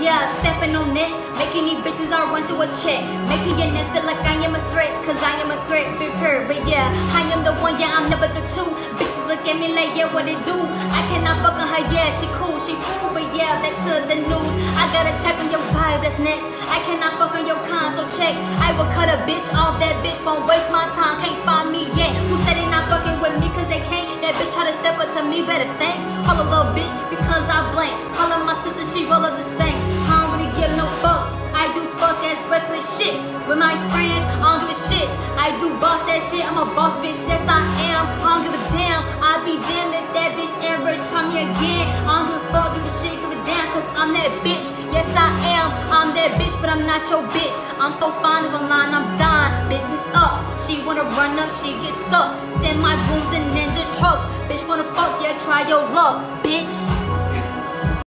Yeah, stepping on nets, making these bitches all run through a check. Making your nest feel like I am a threat, cause I am a threat, big her. But yeah, I am the one, yeah, I'm never the two. Bitches look at me like, yeah, what it do? I cannot fuck on her, yeah, she cool, she cool, but yeah, back to the news. I gotta check on your vibe, that's next. I cannot fuck on your con, so check. I will cut a bitch off, that bitch won't waste my time, can't find me yet. Who said they not fucking with me cause they can't? That bitch try to step up to me, better think. Call a little bitch because I blank. Calling With my friends, I don't give a shit. I do boss ass shit. I'm a boss bitch, yes I am. I don't give a damn. I'll be damned if that bitch ever try me again. I don't give a fuck, give a shit, give a damn. Cause I'm that bitch. Yes I am. I'm that bitch, but I'm not your bitch. I'm so fond of a line, I'm done. Bitch is up. She wanna run up, she get stuck. Send my goons in ninja trucks. Bitch wanna fuck, yeah, try your luck, bitch.